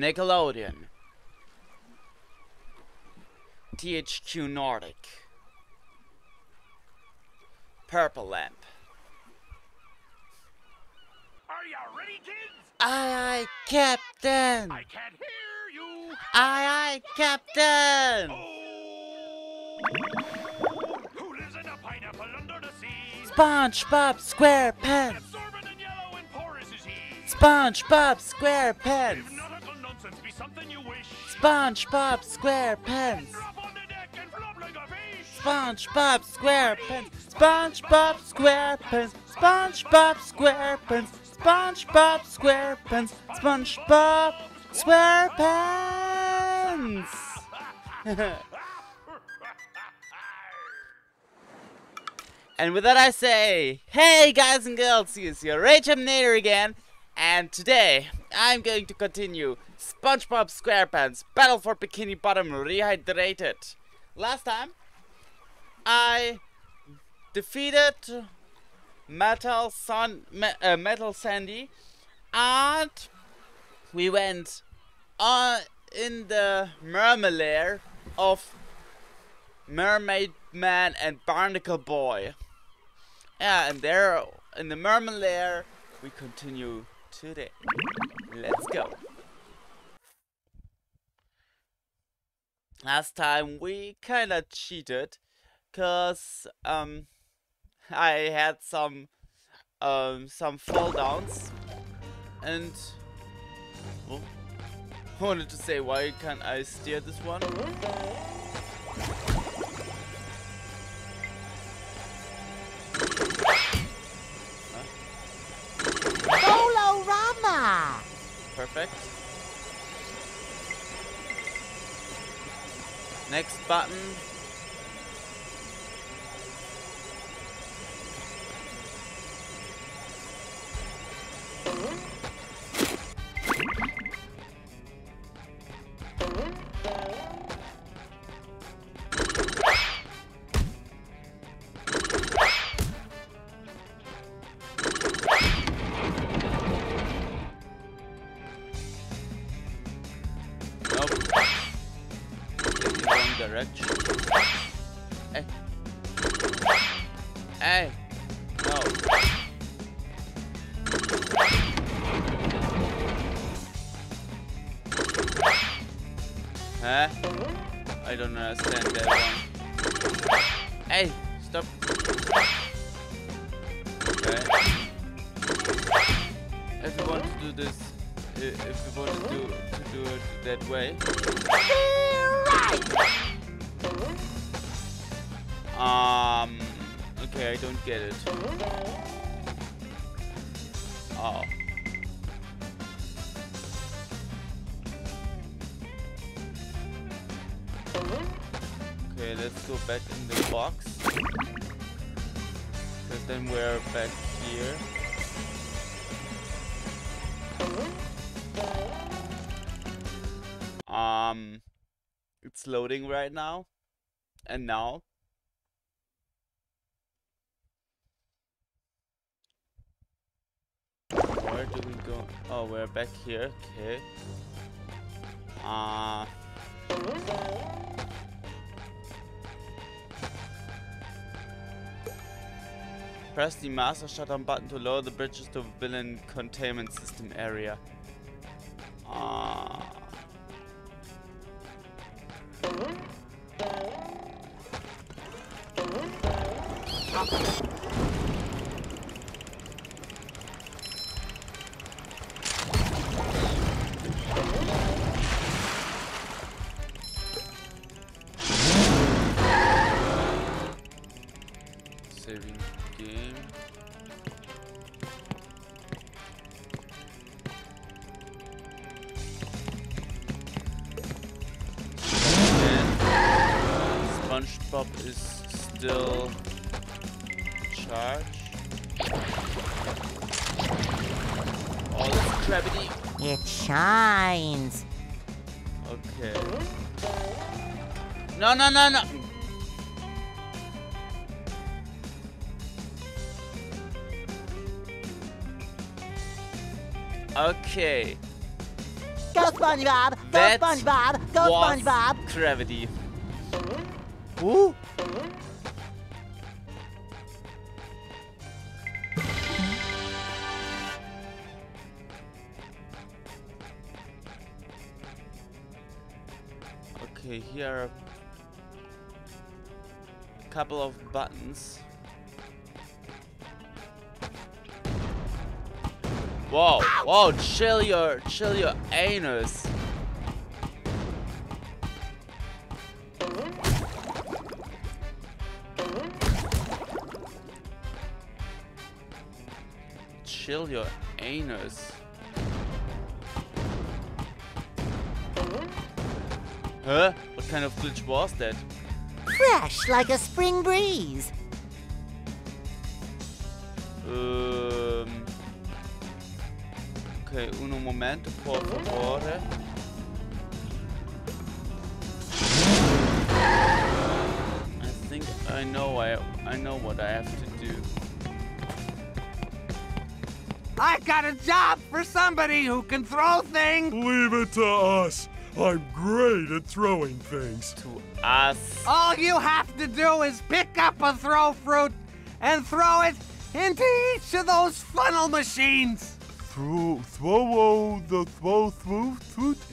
Nickelodeon. THQ Nordic. Purple Lamp. Are you ready, kids? Aye, aye, Captain! I can't hear you. Aye, aye, Captain! Oh, who lives in a pineapple under the sea? SpongeBob SquarePants! Absorbent and yellow and porous is he. SpongeBob SquarePants! A fish. SpongeBob SquarePants! SpongeBob SquarePants! SpongeBob SquarePants! SpongeBob SquarePants! SpongeBob SquarePants! and with that I say, hey guys and girls, here's your Rage Nader again, and today I'm going to continue SpongeBob SquarePants Battle for Bikini Bottom Rehydrated. Last time, I defeated Metal Sun, uh, Metal Sandy, and we went on in the Mermalair of Mermaid Man and Barnacle Boy. Yeah, and there in the Mermalair we continue today. Let's go. Last time we kinda cheated cause um I had some um some fall downs and oh, I wanted to say why can't I steer this one? Perfect. Next button. Um, okay, I don't get it. Oh. Okay, let's go back in the box. Because then we're back here. It's loading right now. And now. Where do we go? Oh, we're back here. Okay. Uh, press the master shutdown button to lower the bridges to villain containment system area. Uh, All this gravity. It shines. Okay. No, no, no, no. Okay. Go SpongeBob! Go That SpongeBob! Go SpongeBob! gravity. Ooh. Here a couple of buttons. Whoa, whoa, chill your, chill your anus. Chill your anus. Huh? What kind of glitch was that? Fresh like a spring breeze. Um. Okay, uno momento, por favore. I think I know I I know what I have to do. I got a job for somebody who can throw things. Leave it to us. I'm great at throwing things. To us. All you have to do is pick up a throw fruit and throw it into each of those funnel machines. Throw, throw, oh, the throw, throw, throw.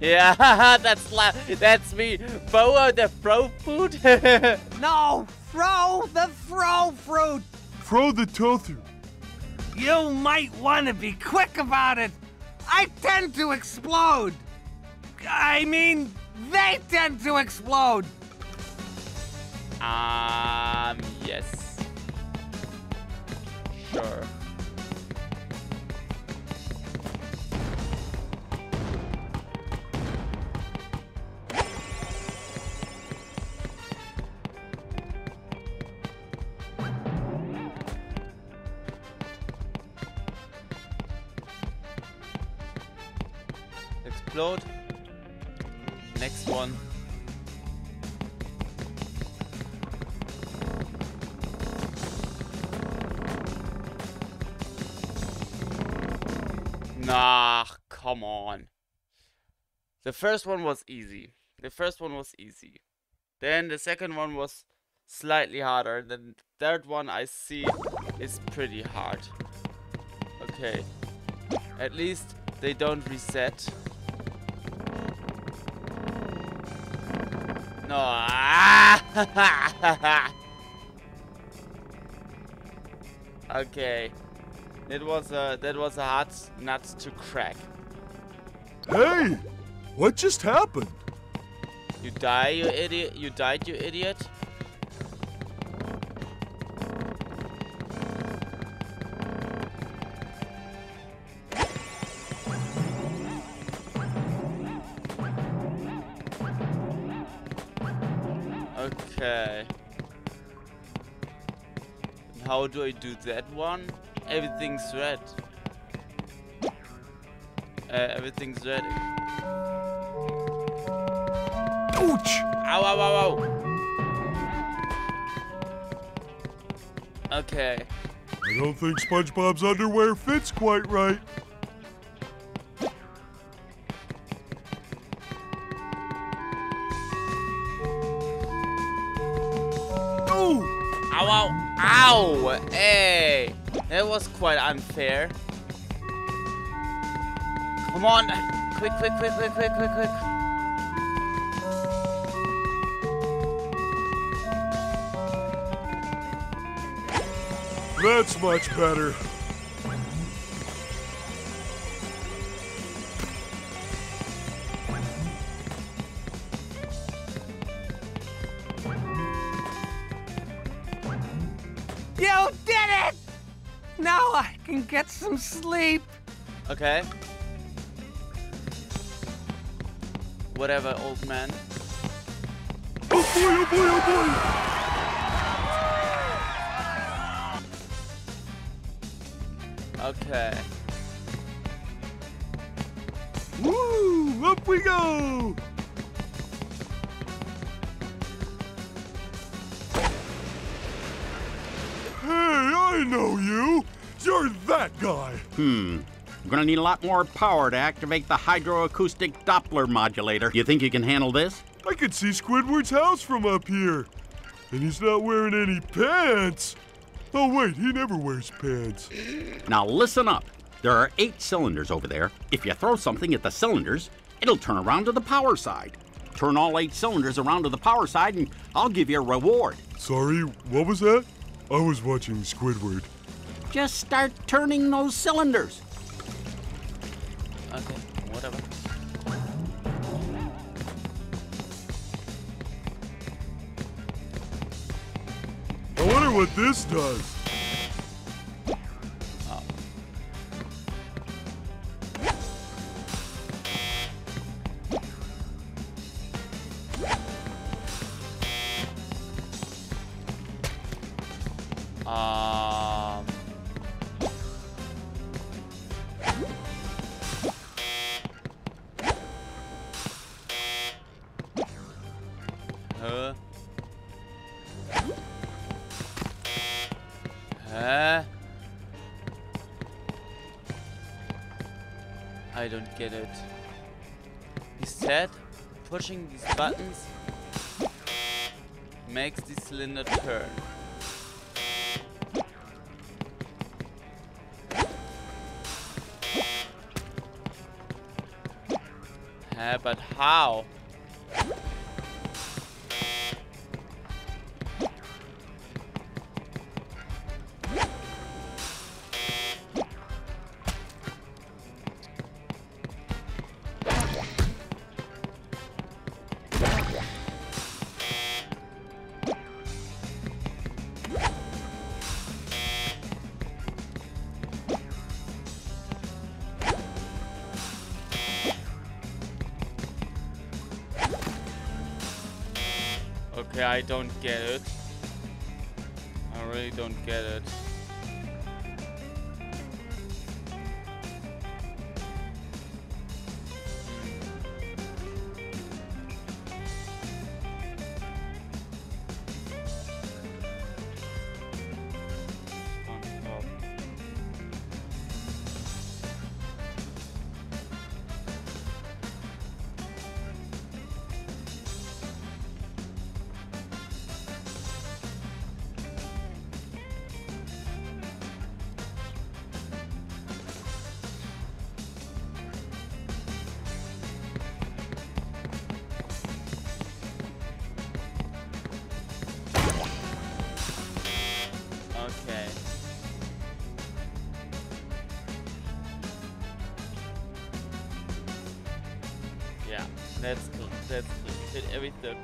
Yeah, that's la that's me. Boa the throw fruit. No, throw the throw fruit. Throw the tofu. You might want to be quick about it. I tend to explode. I mean, they tend to explode. um, yes. Sure. Explode. Next one. Nah, come on. The first one was easy. The first one was easy. Then the second one was slightly harder. The third one I see is pretty hard. Okay. At least they don't reset. No. okay. That was a that was a hard nut to crack. Hey, what just happened? You die, you idiot. You died, you idiot. How do I do that one? Everything's red. Uh, everything's red. Ouch! Ow, ow, ow, ow. Okay. I don't think SpongeBob's underwear fits quite right. Hey! That was quite unfair. Come on! Quick, quick, quick, quick, quick, quick, quick. That's much better. Some sleep. Okay. Whatever, old man. Oh boy, oh boy, oh Okay. Woo! Up we go! That guy! Hmm. We're gonna need a lot more power to activate the hydroacoustic Doppler modulator. You think you can handle this? I could see Squidward's house from up here. And he's not wearing any pants. Oh, wait, he never wears pants. Now listen up. There are eight cylinders over there. If you throw something at the cylinders, it'll turn around to the power side. Turn all eight cylinders around to the power side, and I'll give you a reward. Sorry, what was that? I was watching Squidward. Just start turning those cylinders. Okay, whatever. I wonder what this does. Huh? I don't get it. He said pushing these buttons makes the cylinder turn. Uh, but how? Okay, I don't get it. I really don't get it. Cool. Hit every third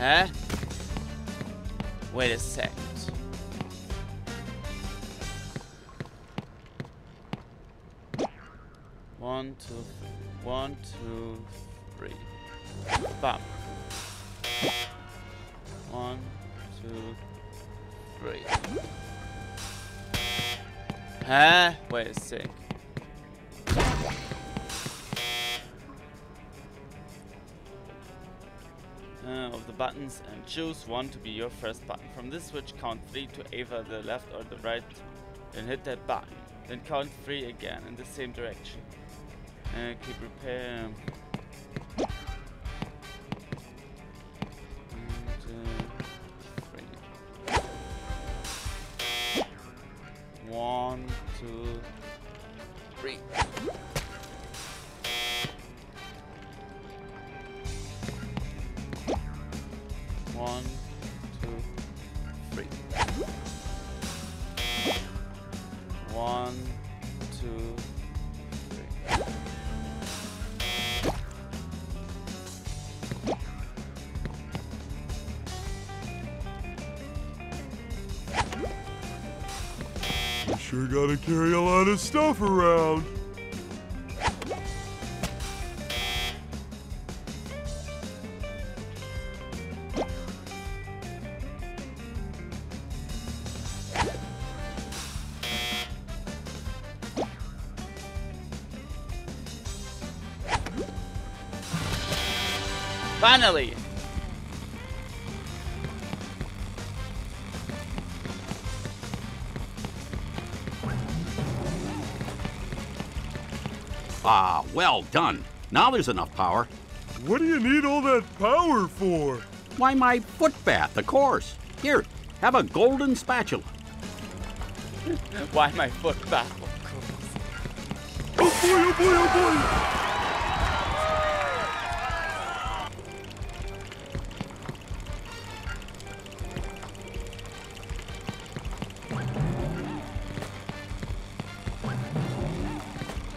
Huh? Wait a second. One, two, one, two, three. Bam. One, two, three. Huh? Wait a sec. Uh, of the buttons and choose one to be your first button. From this switch, count three to either the left or the right, then hit that button. Then count three again in the same direction. Uh, keep repair. Sure gotta carry a lot of stuff around. Well done. Now there's enough power. What do you need all that power for? Why, my foot bath, of course. Here, have a golden spatula. Why my foot back? Oh boy, oh boy, oh boy!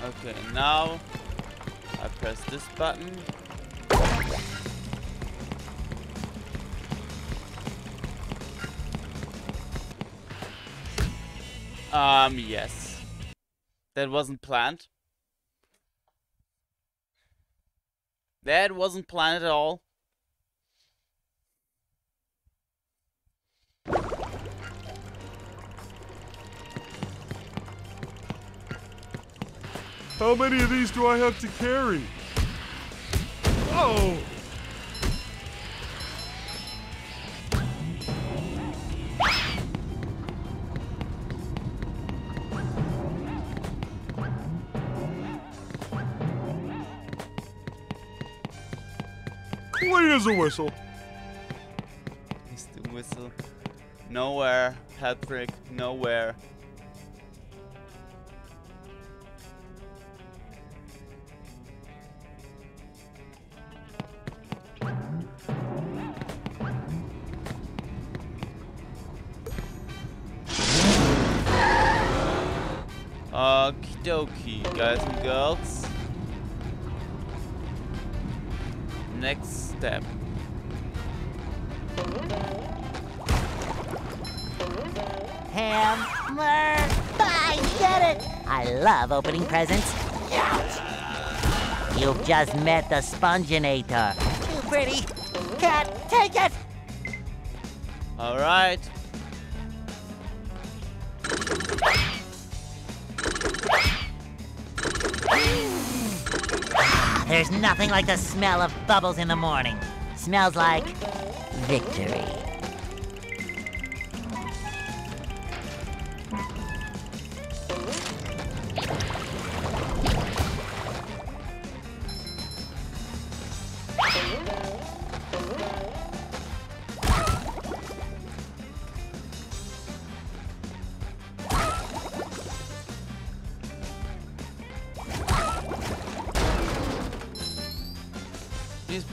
Okay, now I press this button. Um, yes. That wasn't planned. That wasn't planned at all. How many of these do I have to carry? Oh! Clean as a whistle. He's the whistle. Nowhere. Patrick. Nowhere. Next step. Hammer! I get it! I love opening presents. You've just met the Sponginator. Too pretty. Cat, take it! Alright. There's nothing like the smell of bubbles in the morning. Smells like victory.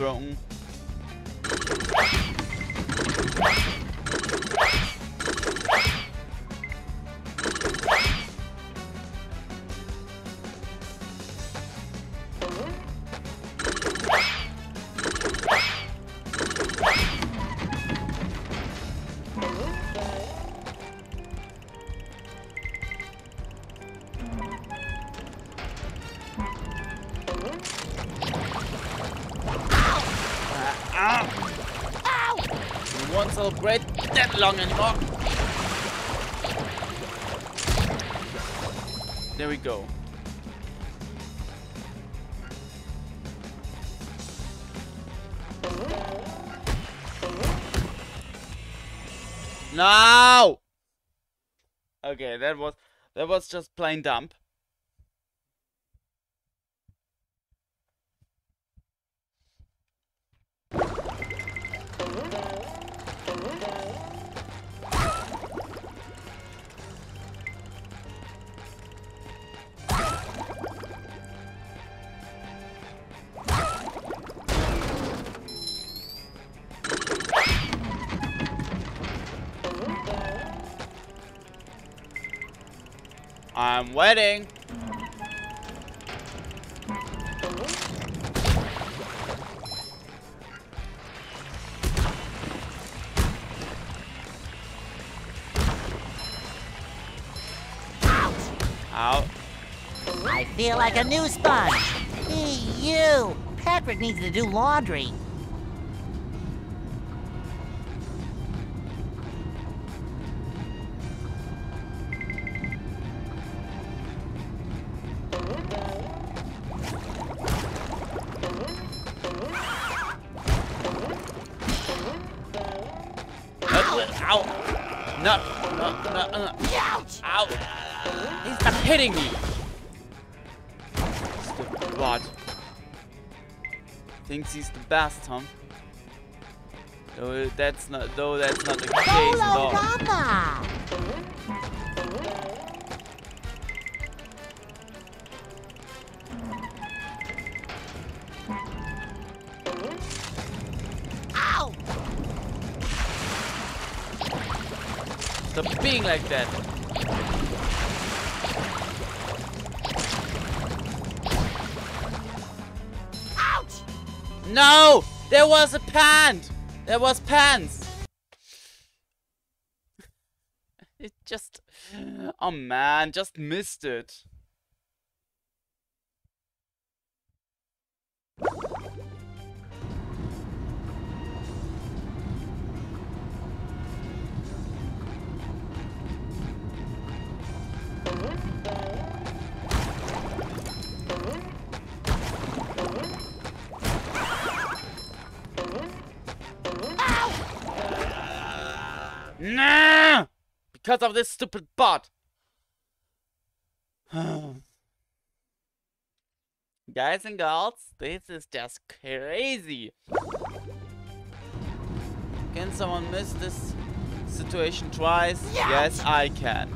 He's long anymore. There we go. No! Okay, that was that was just plain dump. I'm waiting. Out. I feel like a new sponge. Hey, you! Patrick needs to do laundry. Hitting me! Stupid bot. Thinks he's the best, huh? Though that's not though that's not the case at all. Ow! Stop being like that. No! There was a pant! There was pants! it just... Oh man, just missed it. Because of this stupid bot. Guys and girls, this is just crazy. Can someone miss this situation twice? Yes, I can.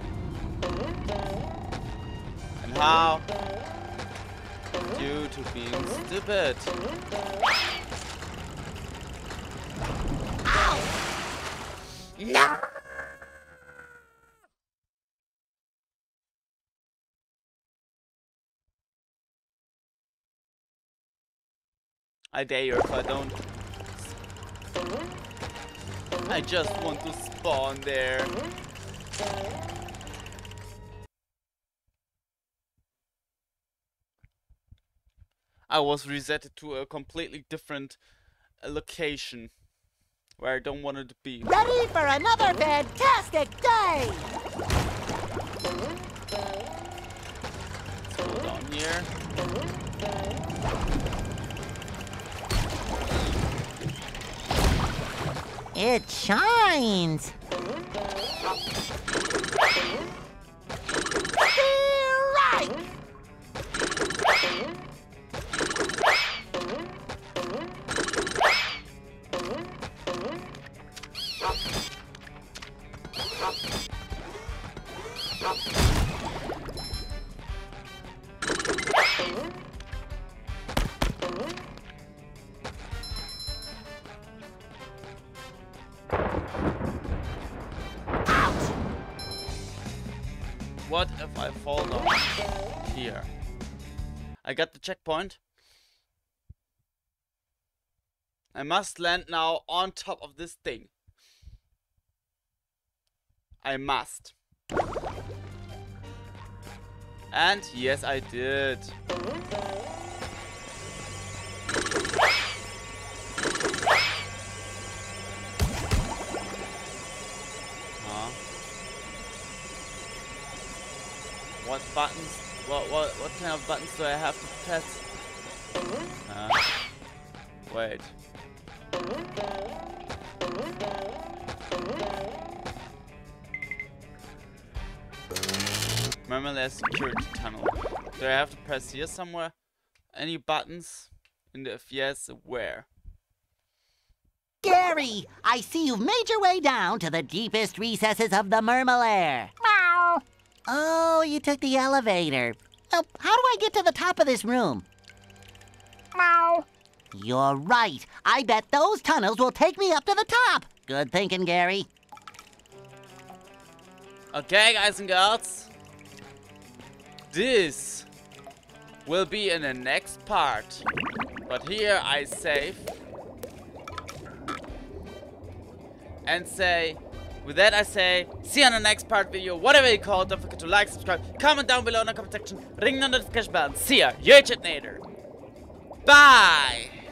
And how? Due to being stupid. Ow. No! I dare you if I don't. I just want to spawn there. I was resetted to a completely different uh, location where I don't want it to be. Ready for another fantastic day! Let's go down here. It shines! Right! Checkpoint. I must land now on top of this thing. I must. And yes, I did. What buttons? What what what kind of buttons do I have to press? Huh? Wait. Remember there's security tunnel. Do I have to press here somewhere? Any buttons? And if yes, where? Gary, I see you've made your way down to the deepest recesses of the Mermalair. Meow. Oh, you took the elevator. Oh, how do I get to the top of this room? Meow. You're right. I bet those tunnels will take me up to the top. Good thinking, Gary. Okay, guys and girls. this will be in the next part. But here I save. And say, with that I say, see you on the next part video, whatever you call it, don't forget to like, subscribe, comment down below in the comment section, ring the notification bell, see ya, your Nader. Bye!